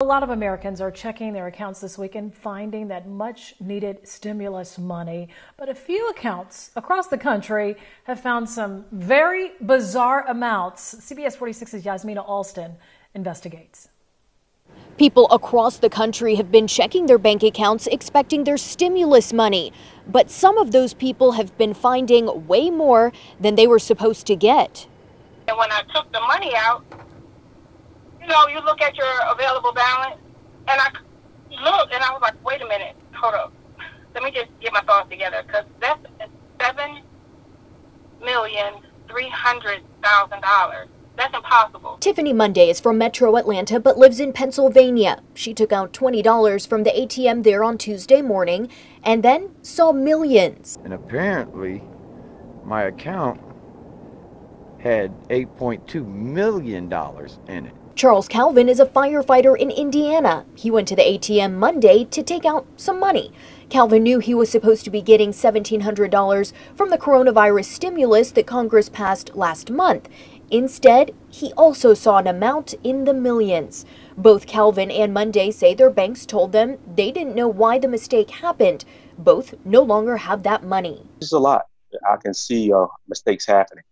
A lot of Americans are checking their accounts this week and finding that much needed stimulus money. But a few accounts across the country have found some very bizarre amounts. CBS 46's Yasmina Alston investigates. People across the country have been checking their bank accounts expecting their stimulus money. But some of those people have been finding way more than they were supposed to get. And when I took the money out, know, you look at your available balance, and I looked, and I was like, wait a minute, hold up. Let me just get my thoughts together, because that's seven million three hundred thousand dollars. That's impossible. Tiffany Monday is from Metro Atlanta but lives in Pennsylvania. She took out $20 from the ATM there on Tuesday morning and then saw millions. And apparently, my account had $8.2 million in it. Charles Calvin is a firefighter in Indiana. He went to the ATM Monday to take out some money. Calvin knew he was supposed to be getting $1,700 from the coronavirus stimulus that Congress passed last month. Instead, he also saw an amount in the millions. Both Calvin and Monday say their banks told them they didn't know why the mistake happened. Both no longer have that money. It's a lot. I can see uh, mistakes happening.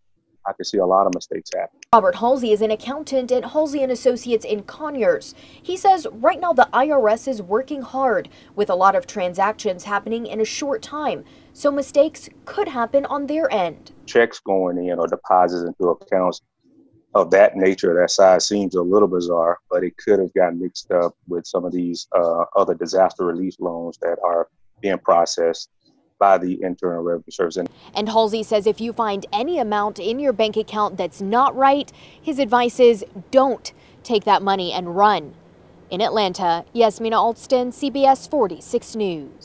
I can see a lot of mistakes happen. Robert Halsey is an accountant at Halsey and Associates in Conyers. He says right now the IRS is working hard with a lot of transactions happening in a short time, so mistakes could happen on their end. Checks going in or deposits into accounts of that nature, that size seems a little bizarre, but it could have gotten mixed up with some of these uh, other disaster relief loans that are being processed by the Internal Revenue Service. And Halsey says if you find any amount in your bank account that's not right, his advice is don't take that money and run. In Atlanta, Yasmina Alston, CBS 46 News.